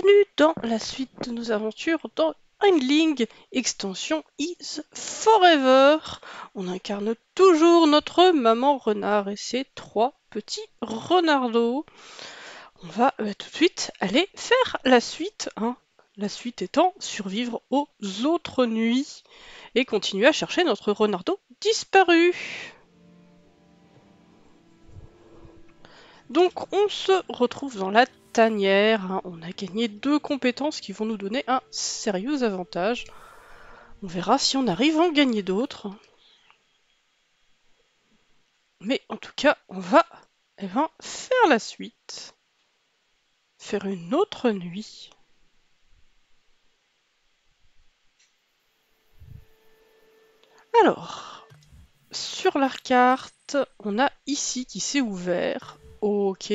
bienvenue dans la suite de nos aventures dans Hindling Extension is Forever. On incarne toujours notre maman renard et ses trois petits renardos. On va euh, tout de suite aller faire la suite. hein. La suite étant survivre aux autres nuits et continuer à chercher notre renardo disparu. Donc on se retrouve dans la tanière. hein. On a gagné deux compétences qui vont nous donner un sérieux avantage. On verra si on arrive à en gagner d'autres. Mais en tout cas, on va eh ben, faire la suite. Faire une autre nuit. Alors, sur la carte, on a ici qui s'est ouvert. Ok.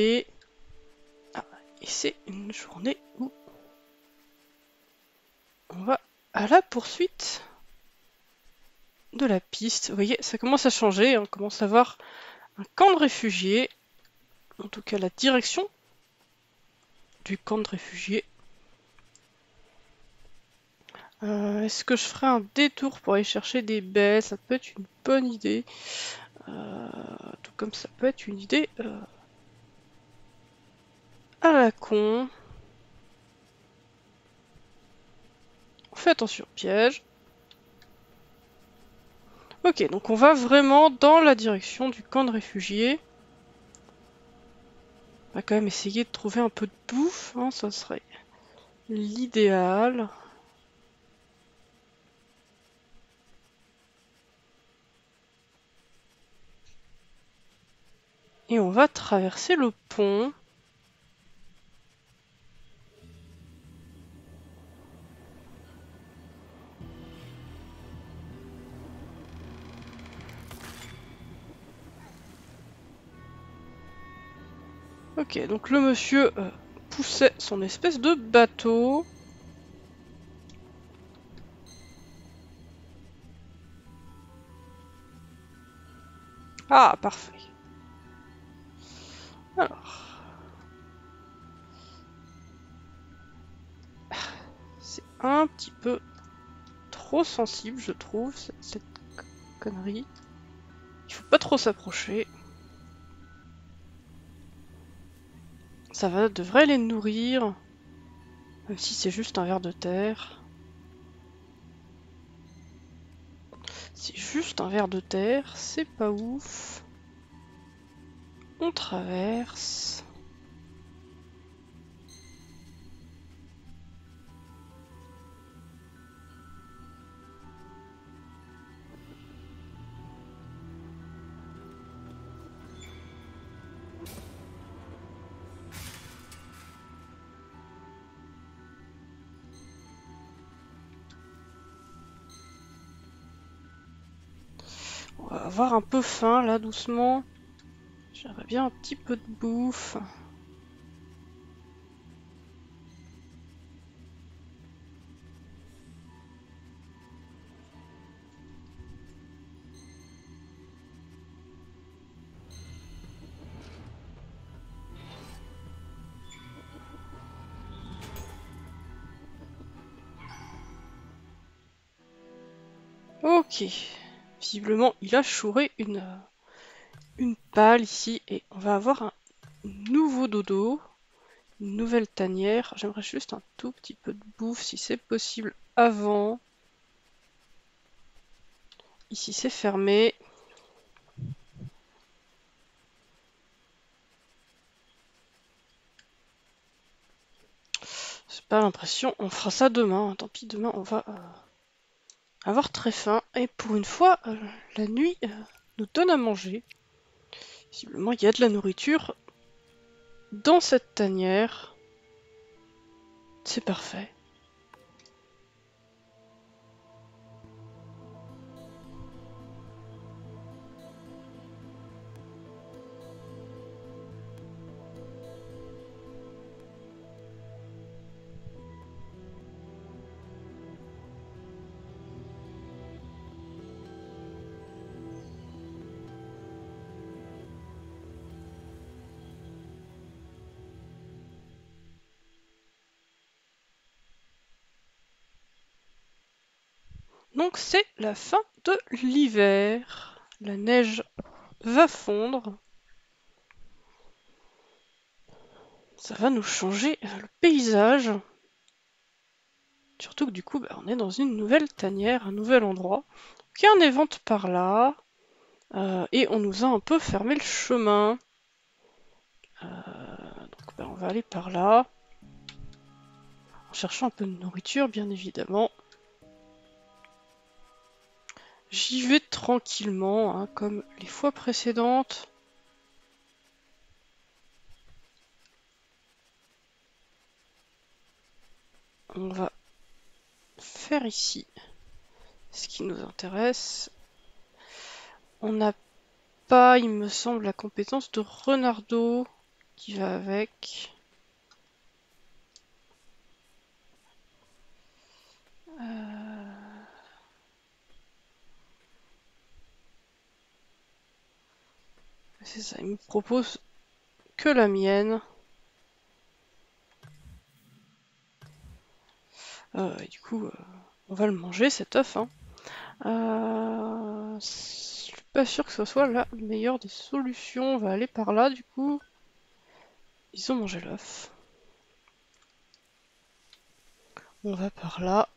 Et c'est une journée où on va à la poursuite de la piste. Vous voyez, ça commence à changer. On commence à voir un camp de réfugiés. En tout cas, la direction du camp de réfugiés. Euh, Est-ce que je ferai un détour pour aller chercher des baies? Ça peut être une bonne idée. Euh, tout comme ça peut être une idée euh, la con. On fait attention piège. Ok, donc on va vraiment dans la direction du camp de réfugiés. On va quand même essayer de trouver un peu de bouffe, hein, ça serait l'idéal. Et on va traverser le pont. Ok, donc le monsieur euh, poussait son espèce de bateau. Ah, parfait. Alors. C'est un petit peu trop sensible, je trouve, cette, connerie. Il faut pas trop s'approcher. Ça devrait les nourrir. Même si c'est juste un verre de terre. C'est juste un verre de terre, c'est pas ouf. On traverse. Avoir un peu faim là doucement. J'aimerais bien un petit peu de bouffe. Ok. Visiblement, il a chouré une, euh, une pale ici et on va avoir un nouveau dodo, une nouvelle tanière. J'aimerais juste un tout petit peu de bouffe si c'est possible avant. Ici c'est fermé. C'est pas l'impression, on fera ça demain. Tant pis, demain on va euh, avoir très faim. Et pour une fois, euh, la nuit euh, nous donne à manger. Visiblement, il y a de la nourriture dans cette tanière. C'est parfait. Donc c'est la fin de l'hiver. La neige va fondre. Ça va nous changer le paysage. Surtout que du coup, bah, on est dans une nouvelle tanière, un nouvel endroit. Il y a un évente par là. Euh, et on nous a un peu fermé le chemin. Euh, donc bah, on va aller par là. En cherchant un peu de nourriture, bien évidemment. J'y vais tranquillement, hein, comme les fois précédentes. On va faire ici ce qui nous intéresse. On n'a pas, il me semble, la compétence de Renardo qui va avec. Euh, c'est ça, il me propose que la mienne. Euh, du coup, euh, on va le manger cet œuf. Hein. Euh, je suis pas sûr que ce soit la meilleure des solutions. On va aller par là du coup. Ils ont mangé l'œuf. On va par là.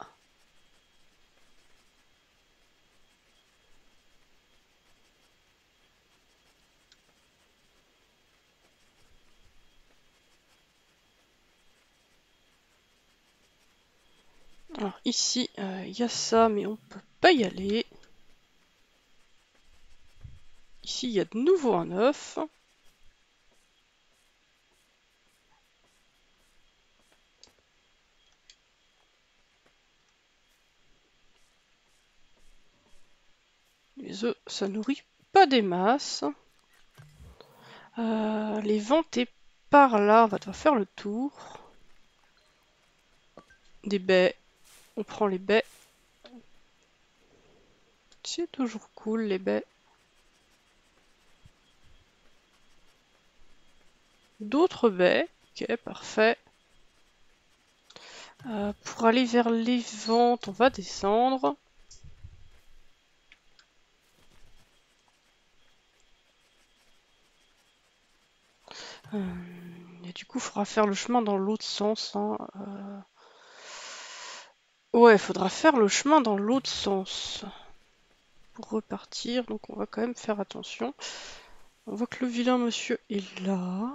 Alors ici, euh, il y a ça, mais on peut pas y aller. Ici, il y a de nouveau un œuf. Les œufs, ça nourrit pas des masses. Euh, les vanter par là, on va devoir faire le tour. Des baies, on prend les baies. C'est toujours cool les baies. D'autres baies. Ok, parfait. Euh, pour aller vers les ventes, on va descendre. Euh, et du coup, il faudra faire le chemin dans l'autre sens. Hein. Euh, Ouais, faudra faire le chemin dans l'autre sens. Pour repartir, donc on va quand même faire attention. On voit que le vilain monsieur est là.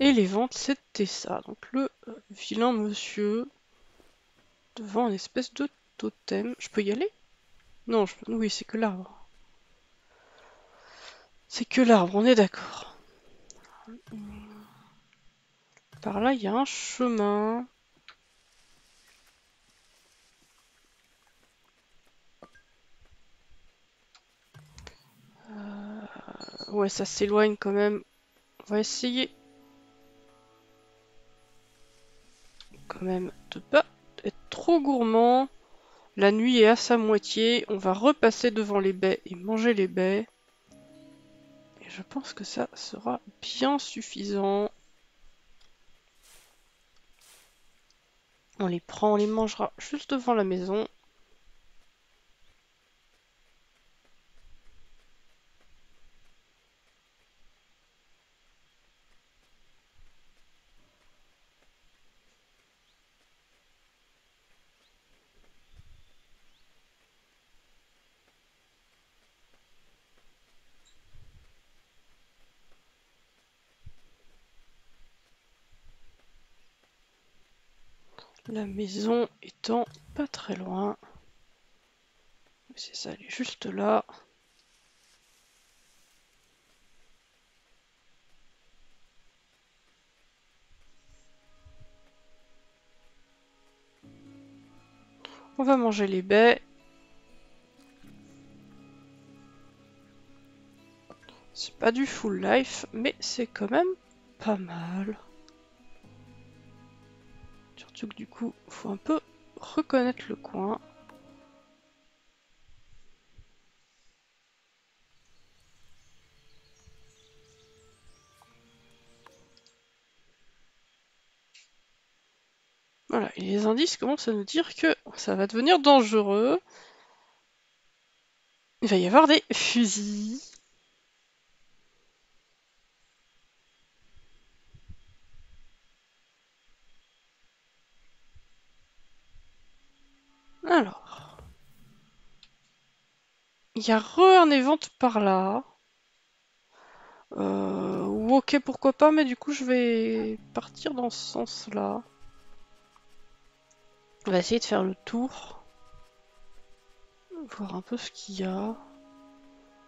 Et les ventes, c'était ça. Donc le euh, vilain monsieur devant une espèce de totem. Je peux y aller? Non, je oui, c'est que l'arbre. C'est que l'arbre, on est d'accord. Par là, il y a un chemin. Euh, ouais, ça s'éloigne quand même. On va essayer. Quand même de pas être trop gourmand. La nuit est à sa moitié. On va repasser devant les baies et manger les baies je pense que ça sera bien suffisant. On les prend, on les mangera juste devant la maison. La maison étant pas très loin. C'est ça, elle est juste là. On va manger les baies. C'est pas du full life, mais c'est quand même pas mal Surtout que du coup, faut un peu reconnaître le coin. Voilà, les indices commencent à nous dire que ça va devenir dangereux. Il va y avoir des fusils. Alors. Il y a re un event par là. Euh, ok, pourquoi pas, mais du coup, je vais partir dans ce sens-là. On va essayer de faire le tour. Voir un peu ce qu'il y a.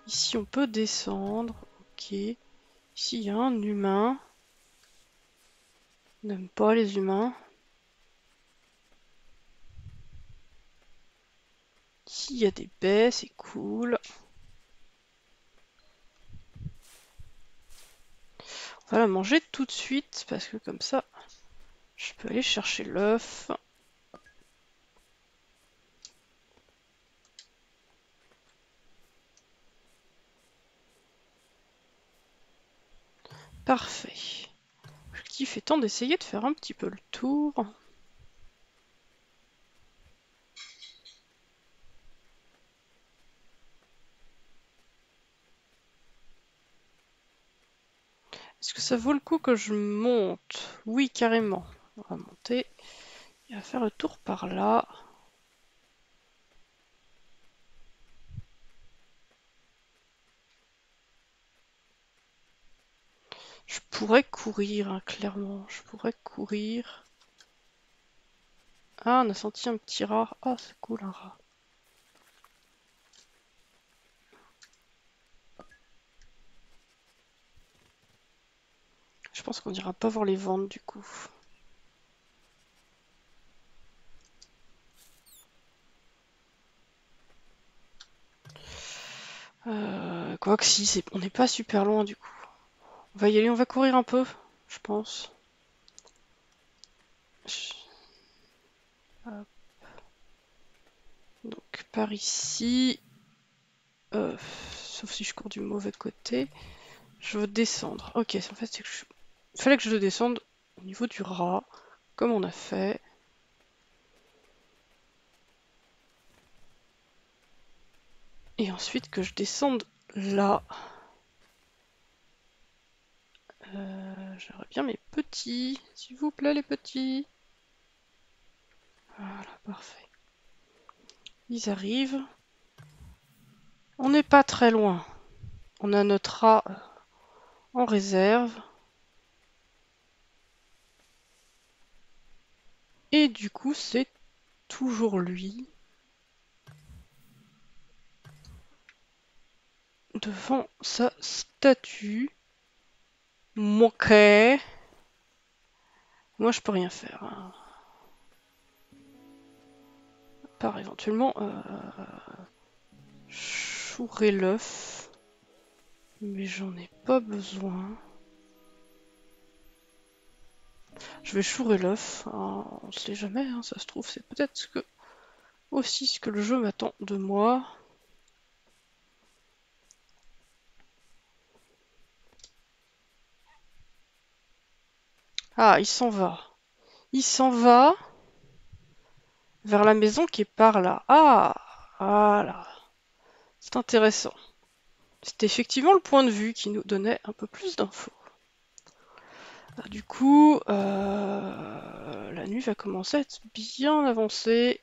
Ici, on peut descendre. Ok. Ici, il y a un humain. N'aime pas les humains. Ici, il y a des baies, c'est cool. On va la manger tout de suite parce que comme ça, je peux aller chercher l'œuf. Parfait. L'objectif étant d'essayer de faire un petit peu le tour. Ça vaut le coup que je monte Oui, carrément. On va monter. Il va faire le tour par là. Je pourrais courir, hein, clairement. Je pourrais courir. Ah, on a senti un petit rat. Ah, c'est cool, un rat. Je pense qu'on ira pas voir les ventes du coup. Euh, quoi que si, on n'est pas super loin du coup. On va y aller, on va courir un peu, je pense. Donc par ici, euh, sauf si je cours du mauvais côté, je veux descendre. Ok, en fait c'est que je il fallait que je descende au niveau du rat, comme on a fait. Et ensuite que je descende là. Euh, j'aurais bien mes petits, s'il vous plaît les petits. Voilà, parfait. Ils arrivent. On n'est pas très loin. On a notre rat en réserve. Et du coup, c'est toujours lui. Devant sa statue. Ok. Moi, je peux rien faire. Hein. Par éventuellement, euh, chourer l'œuf. Mais j'en ai pas besoin. Je vais chourer l'œuf. Hein, on ne sait jamais, hein, ça se trouve, c'est peut-être aussi ce que le jeu m'attend de moi. Ah, il s'en va. Il s'en va vers la maison qui est par là. Ah, voilà. C'est intéressant. C'est effectivement le point de vue qui nous donnait un peu plus d'infos. Bah, du coup, euh, la nuit va commencer à être bien avancée.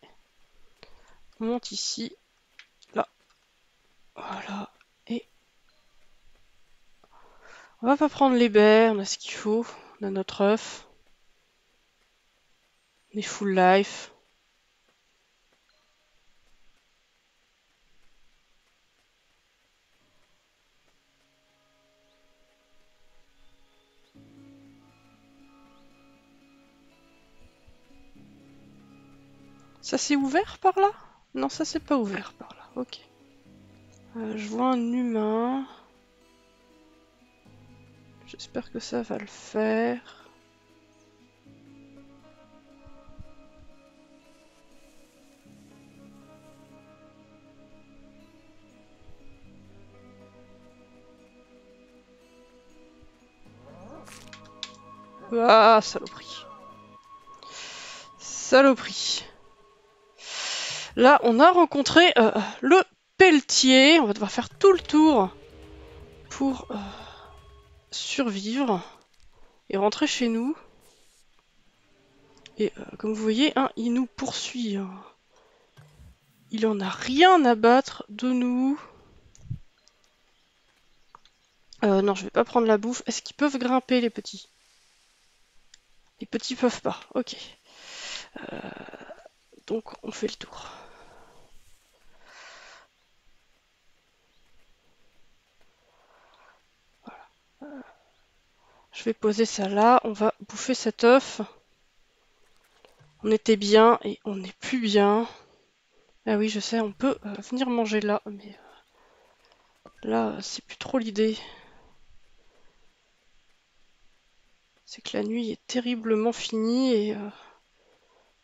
On monte ici. Là. Voilà. Et on va pas prendre les baies, on a ce qu'il faut. On a notre œuf. On est full life. Ça c'est ouvert par là? Non, ça c'est pas ouvert par là. Ok. Euh, je vois un humain. J'espère que ça va le faire. Ah, saloperie. Saloperie. Là, on a rencontré euh, le pelletier. On va devoir faire tout le tour pour euh, survivre et rentrer chez nous. Et euh, comme vous voyez, hein, il nous poursuit. Hein. Il en a rien à battre de nous. non, je vais pas prendre la bouffe. Est-ce qu'ils peuvent grimper, les petits? Les petits peuvent pas. Ok. donc, on fait le tour. Je vais poser ça là. On va bouffer cet œuf. On était bien et on n'est plus bien. Ah oui, je sais, on peut euh, venir manger là, mais euh, là, c'est plus trop l'idée. C'est que la nuit est terriblement finie et euh,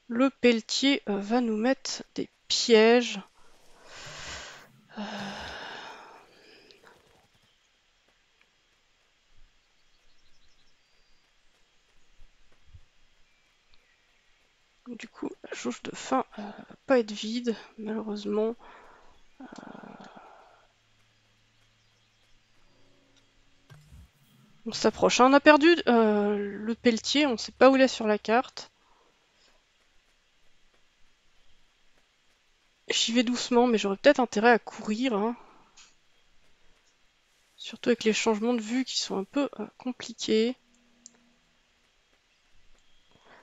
le pelletier va nous mettre des pièges. Du coup, la jauge de euh, va pas être vide, malheureusement. Euh, on s'approche. On a perdu euh, le pelletier, on sait pas où il est sur la carte. J'y vais doucement, mais j'aurais peut-être intérêt à courir. Hein. Surtout avec les changements de vue qui sont un peu compliqués.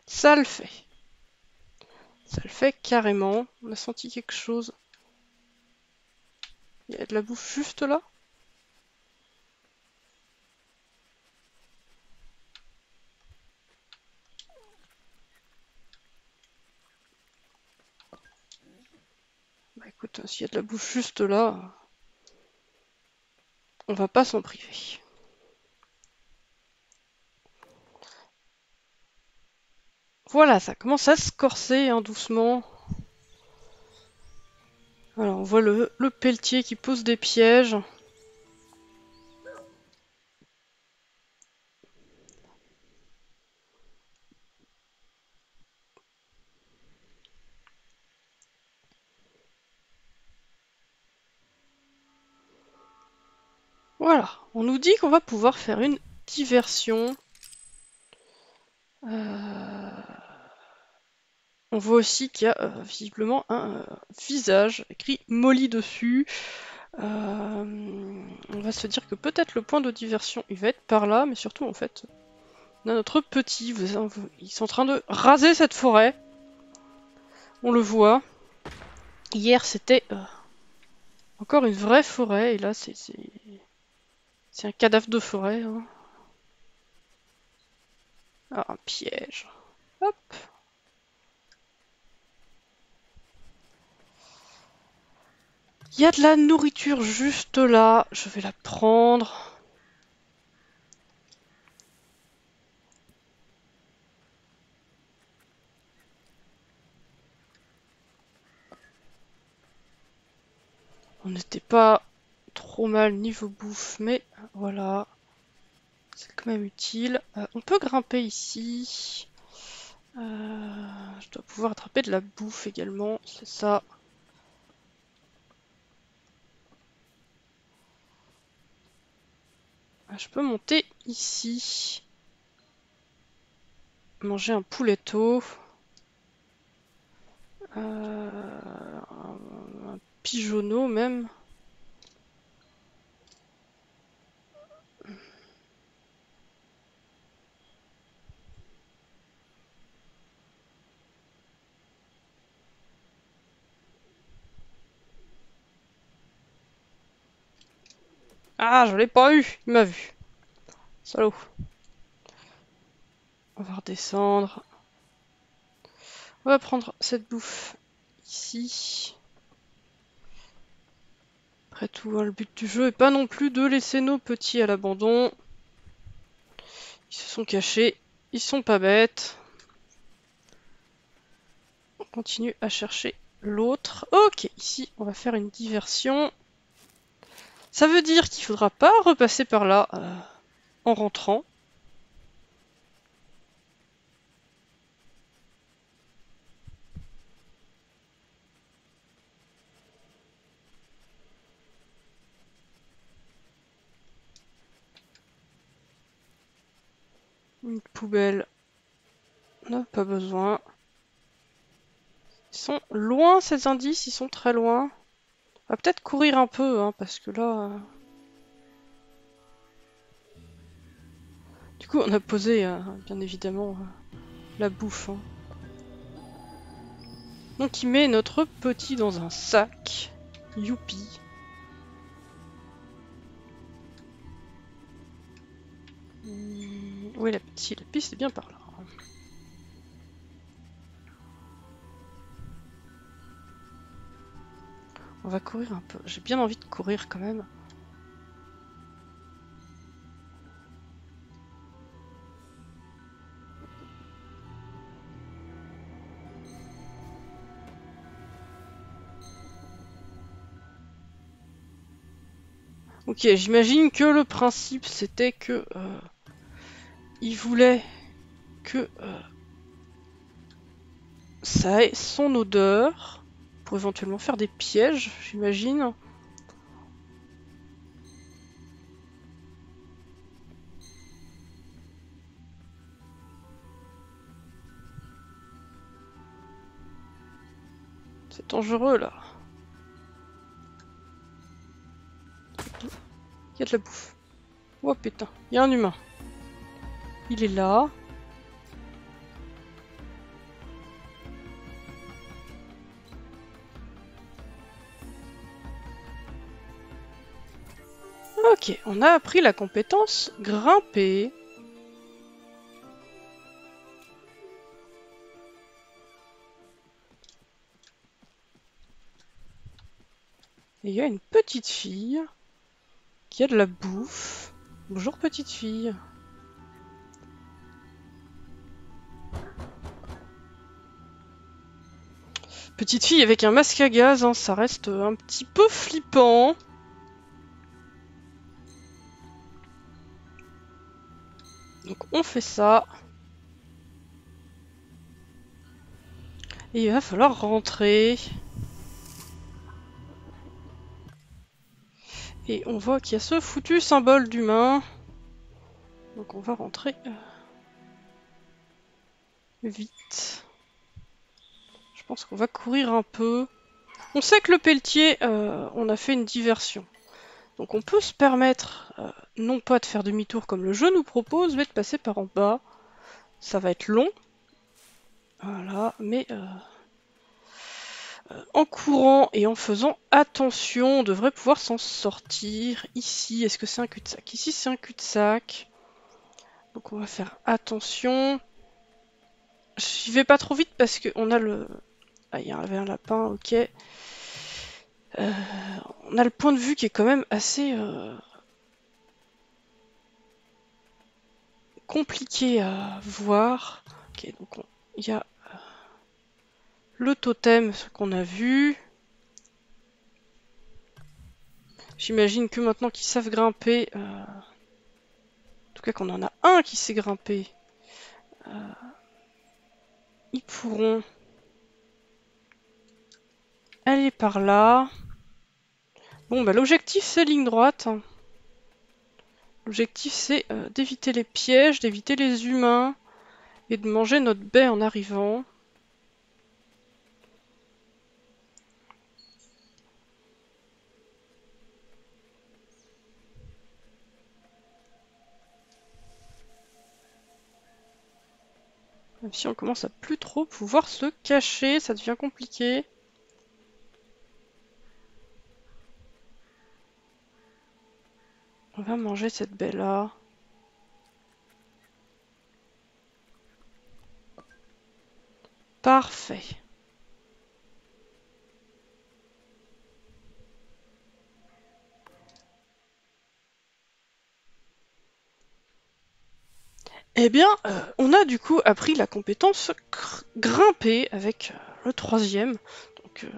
Ça le fait. Ça le fait carrément. On a senti quelque chose. Il y a de la bouffe juste là Bah écoute, s'il y a de la bouffe juste là, on va pas s'en priver. Voilà, ça commence à se corser hein, doucement. Alors on voit le, le pelletier qui pose des pièges. Voilà, on nous dit qu'on va pouvoir faire une diversion. Euh, on voit aussi qu'il y a euh, visiblement un euh, visage écrit Molly dessus. on va se dire que peut-être le point de diversion il va être par là, mais surtout en fait, on a notre petit. ils sont en train de raser cette forêt. On le voit. Hier c'était encore une vraie forêt, et là c'est c'est un cadavre de forêt. Hein. Ah, un piège. Hop. Il y a de la nourriture juste là. Je vais la prendre. On n'était pas trop mal niveau bouffe, mais voilà. C'est quand même utile. Euh, on peut grimper ici. Euh, je dois pouvoir attraper de la bouffe également, c'est ça. Je peux monter ici. Manger un pouletto. Euh, un pigeonneau même. Ah, je l'ai pas eu. Il m'a vu. Salaud. On va redescendre. On va prendre cette bouffe ici. Après tout, hein, le but du jeu est pas non plus de laisser nos petits à l'abandon. Ils se sont cachés. Ils sont pas bêtes. On continue à chercher l'autre. Ok, ici, on va faire une diversion. Ça veut dire qu'il faudra pas repasser par là euh, en rentrant. Une poubelle. n'a pas besoin. Ils sont loin ces indices, ils sont très loin. On va peut-être courir un peu, hein, parce que là... euh, Du coup, on a posé, euh, bien évidemment, euh, la bouffe. hein. Donc il met notre petit dans un sac. Youpi. Hmm, Oui, la, si, la piste est bien par là. On va courir un peu. J'ai bien envie de courir quand même. Ok, j'imagine que le principe c'était que euh, il voulait que euh, ça ait son odeur pour éventuellement faire des pièges, j'imagine. C'est dangereux là. Il y a de la bouffe. Oh putain, il y a un humain. Il est là. On a appris la compétence grimper. Et il y a une petite fille qui a de la bouffe. Bonjour petite fille. Petite fille avec un masque à gaz, hein, ça reste un petit peu flippant. Donc on fait ça. Et il va falloir rentrer. Et on voit qu'il y a ce foutu symbole d'humain. Donc on va rentrer euh, vite. Je pense qu'on va courir un peu. On sait que le pelletier, euh, on a fait une diversion. Donc on peut se permettre, euh, non pas de faire demi-tour comme le jeu nous propose, mais de passer par en bas. Ça va être long. Voilà, mais euh, euh, en courant et en faisant attention, on devrait pouvoir s'en sortir. Ici, est-ce que c'est un cul-de-sac? Ici, c'est un cul-de-sac. Donc on va faire attention. J'y vais pas trop vite parce qu'on a le... Ah, il y avait un lapin, ok. Euh, on a le point de vue qui est quand même assez euh, compliqué à voir. Ok, donc on- il y a euh, le totem qu'on a vu. J'imagine que maintenant qu'ils savent grimper, euh, en tout cas qu'on en a un qui sait grimper, ils pourront aller par là. Bon, bah l'objectif c'est ligne droite. L'objectif c'est euh, d'éviter les pièges, d'éviter les humains et de manger notre baie en arrivant. Si on commence à plus trop pouvoir se cacher, ça devient compliqué. Va manger cette baie-là. Parfait. Eh bien, euh, on a du coup appris la compétence grimper avec euh, le troisième. Euh,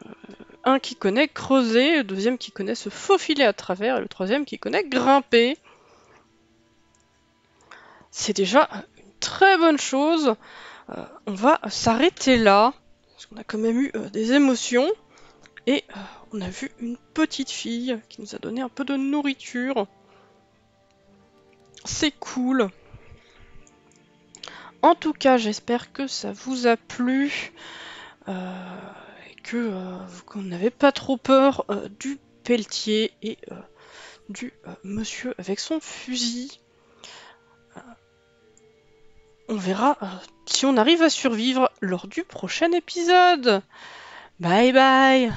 un qui connaît creuser, le deuxième qui connaît se faufiler à travers, et le troisième qui connaît grimper. C'est déjà une très bonne chose. Euh, on va s'arrêter là, parce qu'on a quand même eu euh, des émotions. Et euh, on a vu une petite fille qui nous a donné un peu de nourriture. C'est cool. En tout cas, j'espère que ça vous a plu euh, euh, vous n'avez pas trop peur euh, du pelletier et euh, du monsieur avec son fusil. On verra si on arrive à survivre lors du prochain épisode. Bye bye